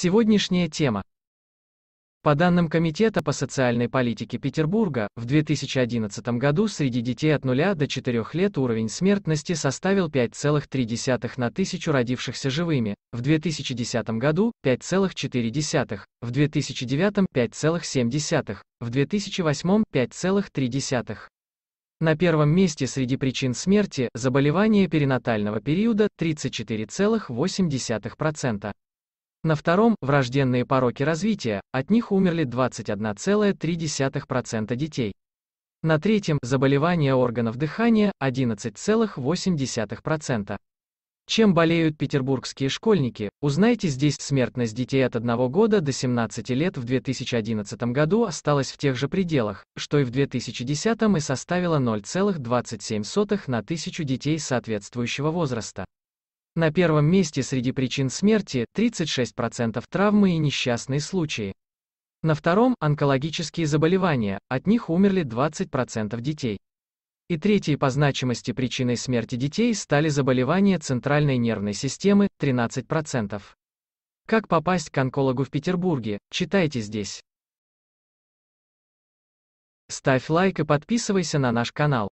Сегодняшняя тема. По данным Комитета по социальной политике Петербурга, в 2011 году среди детей от 0 до 4 лет уровень смертности составил 5,3 на тысячу родившихся живыми, в 2010 году – 5,4, в 2009 – 5,7, в 2008 – 5,3. На первом месте среди причин смерти – заболевания перинатального периода 34,8%. На втором – врожденные пороки развития, от них умерли 21,3% детей. На третьем – заболевания органов дыхания 11,8%. Чем болеют петербургские школьники, узнайте здесь. Смертность детей от 1 года до 17 лет в 2011 году осталась в тех же пределах, что и в 2010 и составила 0,27 на тысячу детей соответствующего возраста. На первом месте среди причин смерти 36% травмы и несчастные случаи. На втором – онкологические заболевания, от них умерли 20% детей. И третьей по значимости причиной смерти детей стали заболевания центральной нервной системы, 13%. Как попасть к онкологу в Петербурге, читайте здесь. Ставь лайк и подписывайся на наш канал.